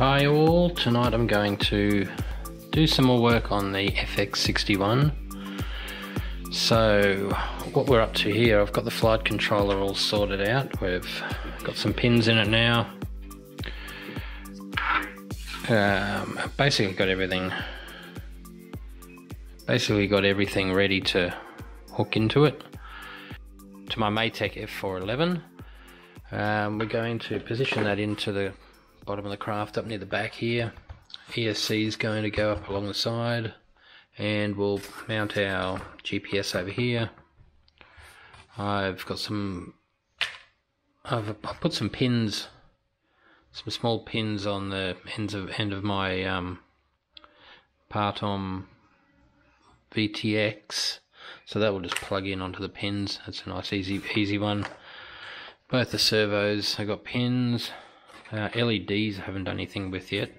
Hi all, tonight I'm going to do some more work on the FX61. So what we're up to here, I've got the flight controller all sorted out. We've got some pins in it now. Um, basically got everything basically got everything ready to hook into it to my Matek F411 um, we're going to position that into the bottom of the craft up near the back here. ESC is going to go up along the side and we'll mount our GPS over here. I've got some, I've put some pins, some small pins on the ends of end of my um, Partom VTX, so that will just plug in onto the pins. That's a nice easy easy one both the servos I got pins uh, LEDs I haven't done anything with yet.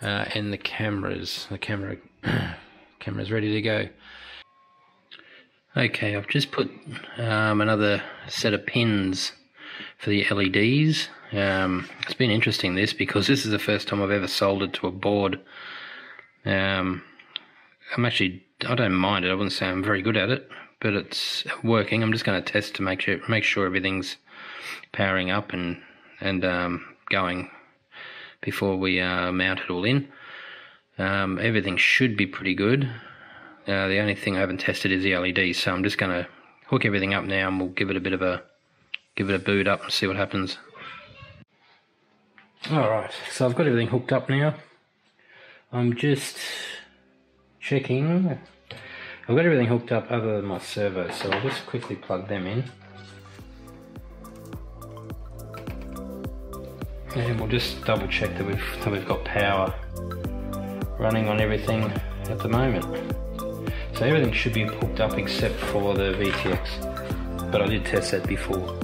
Uh, and the cameras the camera camera's ready to go. Okay I've just put um, another set of pins for the LEDs um, it's been interesting this because this is the first time I've ever soldered to a board. Um, I'm actually I don't mind it. I wouldn't say I'm very good at it but it's working. I'm just going to test to make sure make sure everything's powering up and and um, going before we uh, mount it all in. Um, everything should be pretty good. Uh, the only thing I haven't tested is the LEDs, so I'm just going to hook everything up now and we'll give it a bit of a give it a boot up and see what happens. Alright, so I've got everything hooked up now. I'm just checking I've got everything hooked up other than my servo, so I'll just quickly plug them in. And we'll just double check that we've, that we've got power running on everything at the moment. So everything should be hooked up except for the VTX, but I did test that before.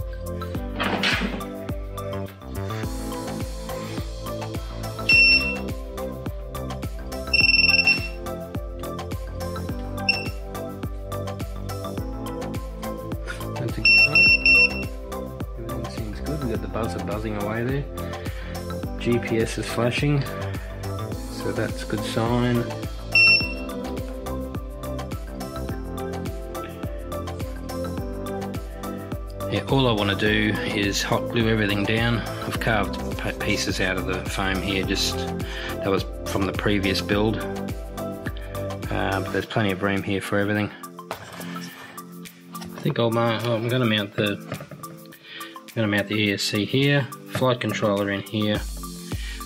Everything seems good. We've got the buzzer buzzing away there. GPS is flashing, so that's a good sign. Yeah, all I want to do is hot glue everything down. I've carved pieces out of the foam here, just that was from the previous build. Uh, but there's plenty of room here for everything. I think I'll, oh, I'm going to mount the I'm going to mount the ESC here, flight controller in here.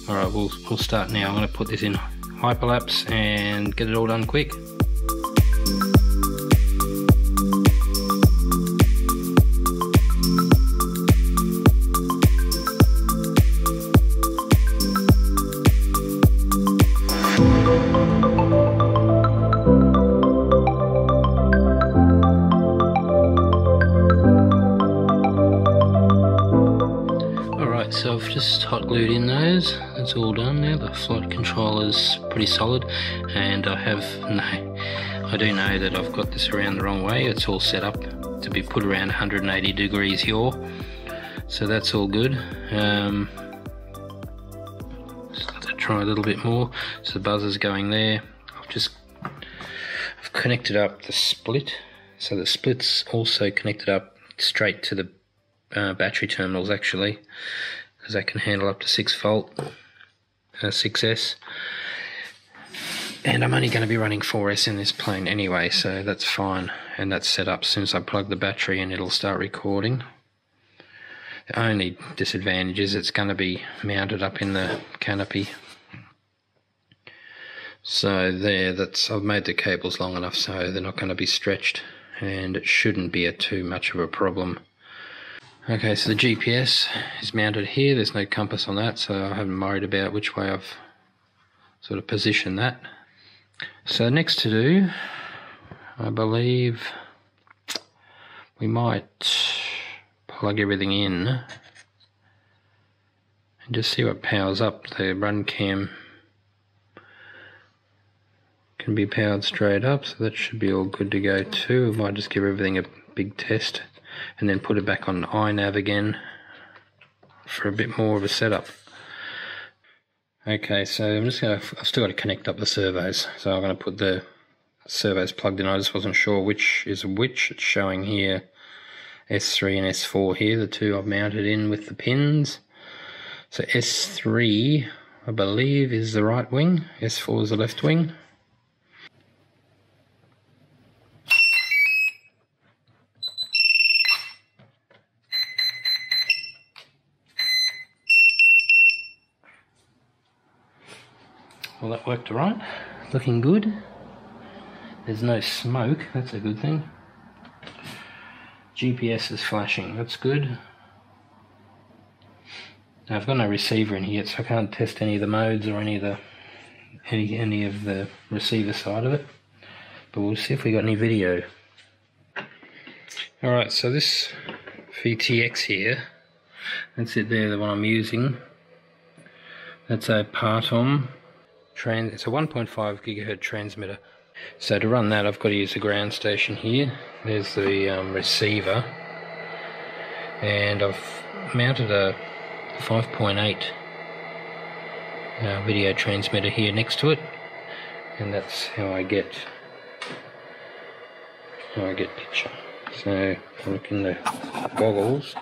Alright, we'll, we'll start now. I'm to put this in hyperlapse and get it all done quick. so I've just hot glued in those. That's all done now. The flight controller's pretty solid, and I have no. I do know that I've got this around the wrong way. It's all set up to be put around 180 degrees yaw, so that's all good. Um, to try a little bit more. So the buzzer's going there. I've just I've connected up the split, so the split's also connected up straight to the uh, battery terminals actually because that can handle up to 6 volt, uh, 6S. And I'm only going to be running 4S in this plane anyway, so that's fine. And that's set up as soon as I plug the battery in, it'll start recording. The only disadvantage is it's going to be mounted up in the canopy. So there, that's I've made the cables long enough so they're not going to be stretched and it shouldn't be a too much of a problem. Okay, so the GPS is mounted here. There's no compass on that, so I haven't worried about which way I've sort of positioned that. So next to do, I believe we might plug everything in and just see what powers up. The RunCam can be powered straight up, so that should be all good to go too. We might just give everything a big test and then put it back on iNav again for a bit more of a setup. Okay, so I'm just going to, I've still got to connect up the servos. So I'm going to put the servos plugged in. I just wasn't sure which is which. It's showing here S3 and S4 here, the two I've mounted in with the pins. So S3, I believe, is the right wing. S4 is the left wing. Well, that worked alright. Looking good. There's no smoke, that's a good thing. GPS is flashing, that's good. Now I've got no receiver in here, so I can't test any of the modes or any of the any any of the receiver side of it. But we'll see if we got any video. Alright, so this VTX here, that's it there, the one I'm using. That's a Partom trans it's a 1.5 gigahertz transmitter. So to run that I've got to use the ground station here. There's the um, receiver. And I've mounted a 5.8 uh, video transmitter here next to it. And that's how I get how I get picture. So look in the goggles.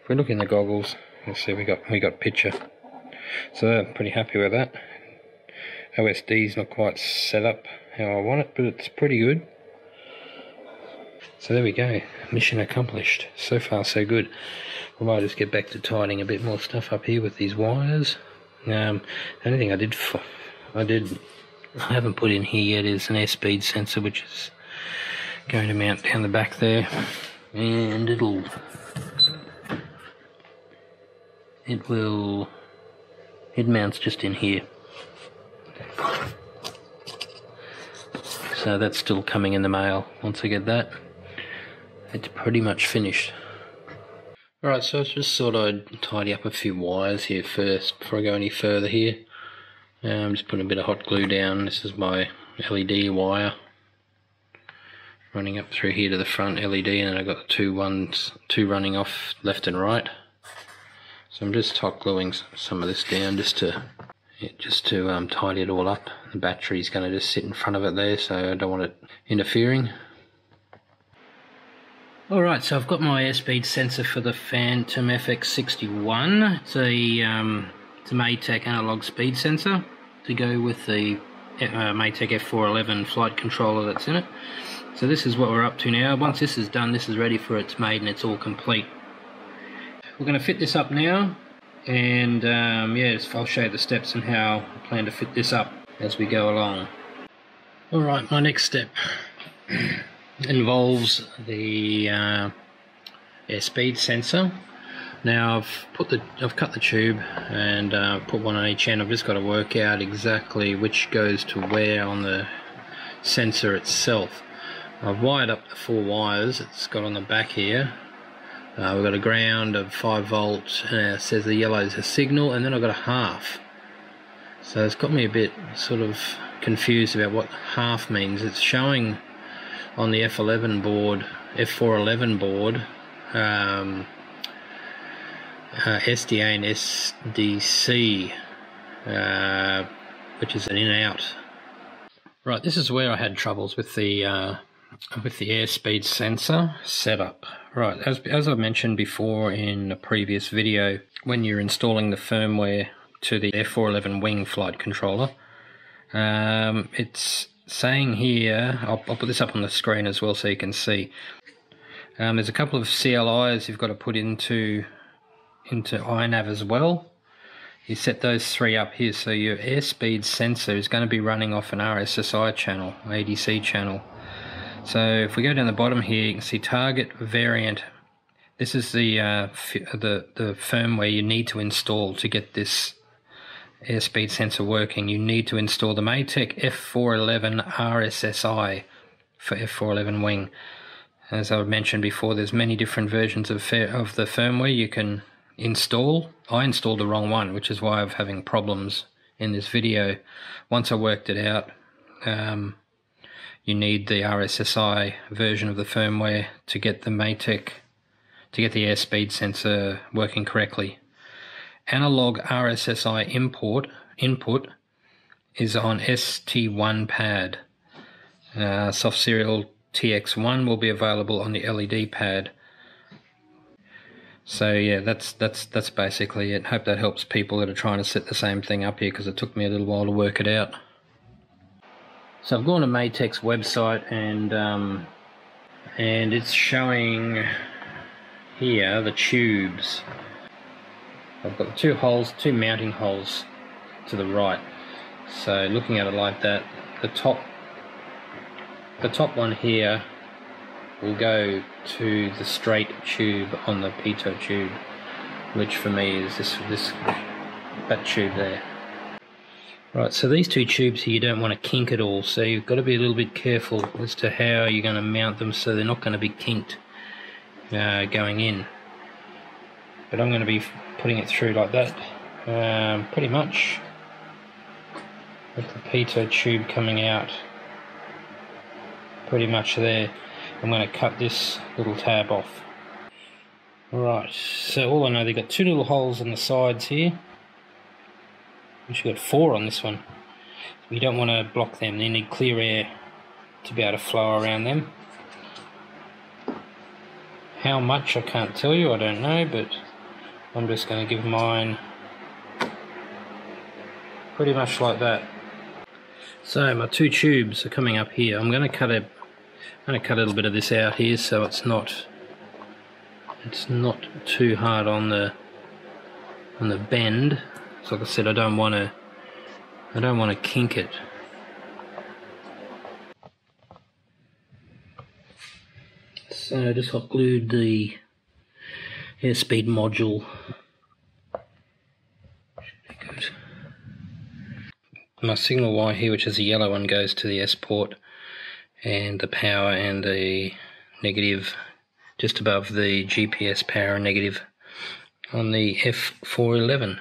If we look in the goggles you'll see we got we got picture so I'm pretty happy with that. OSD's not quite set up how I want it, but it's pretty good. So there we go, mission accomplished. So far so good. We might just get back to tidying a bit more stuff up here with these wires. Um, the only thing I did, I did, I haven't put in here yet is an airspeed sensor, which is going to mount down the back there, and it'll, it will it mounts just in here. So that's still coming in the mail. Once I get that, it's pretty much finished. Alright, so I just thought I'd tidy up a few wires here first before I go any further here. I'm um, just putting a bit of hot glue down. This is my LED wire running up through here to the front LED and I've got two ones, two running off left and right. So I'm just hot gluing some of this down just to just to um, tidy it all up. The battery's going to just sit in front of it there, so I don't want it interfering. Alright, so I've got my airspeed sensor for the Phantom FX61. It's a, um, it's a Matek analog speed sensor to go with the uh, Matek F411 flight controller that's in it. So this is what we're up to now. Once this is done, this is ready for its made and it's all complete. We're going to fit this up now and um, yes, I'll show you the steps and how I plan to fit this up as we go along. Alright, my next step involves the uh, speed sensor. Now I've put the I've cut the tube and uh, put one on each end. I've just got to work out exactly which goes to where on the sensor itself. I've wired up the four wires it's got on the back here uh, we've got a ground of 5 volts, uh, says the yellow is a signal, and then I've got a half. So it's got me a bit sort of confused about what half means. It's showing on the F11 board, F411 board, um, uh, SDA and SDC, uh, which is an in out. Right, this is where I had troubles with the uh, with the airspeed sensor setup. Right, as, as I mentioned before in a previous video, when you're installing the firmware to the F411 wing flight controller, um, it's saying here, I'll, I'll, put this up on the screen as well so you can see, um, there's a couple of CLIs you've got to put into, into iNav as well. You set those three up here, so your airspeed sensor is going to be running off an RSSI channel, ADC channel. So if we go down the bottom here, you can see target variant. This is the uh, the the firmware you need to install to get this airspeed sensor working. You need to install the Matek F411 RSSI for F411 wing. As I mentioned before, there's many different versions of of the firmware you can install. I installed the wrong one, which is why I'm having problems in this video. Once I worked it out. Um, you need the RSSI version of the firmware to get the Matek, to get the airspeed sensor working correctly. analog RSSI import input is on ST1 pad. Uh, soft serial TX1 will be available on the LED pad. So yeah, that's that's that's basically it. Hope that helps people that are trying to set the same thing up here because it took me a little while to work it out. So I've gone to Matek's website and um, and it's showing here the tubes. I've got two holes, two mounting holes to the right. So looking at it like that, the top the top one here will go to the straight tube on the pitot tube, which for me is this this that tube there. Right, so these two tubes here you don't want to kink at all, so you've got to be a little bit careful as to how you're going to mount them so they're not going to be kinked uh, going in. But I'm going to be putting it through like that, um, pretty much, with the pitot tube coming out pretty much there. I'm going to cut this little tab off. Right, so all I know they've got two little holes on the sides here. We've got four on this one. We don't want to block them, they need clear air to be able to flow around them. How much I can't tell you, I don't know, but I'm just going to give mine pretty much like that. So my two tubes are coming up here. I'm going to cut a, I'm going to cut a little bit of this out here so it's not, it's not too hard on the, on the bend. Like I said, I don't want to, I don't want to kink it. So I just hot glued the airspeed module. My signal wire here, which is a yellow one, goes to the S port, and the power and the negative just above the GPS power negative on the F411.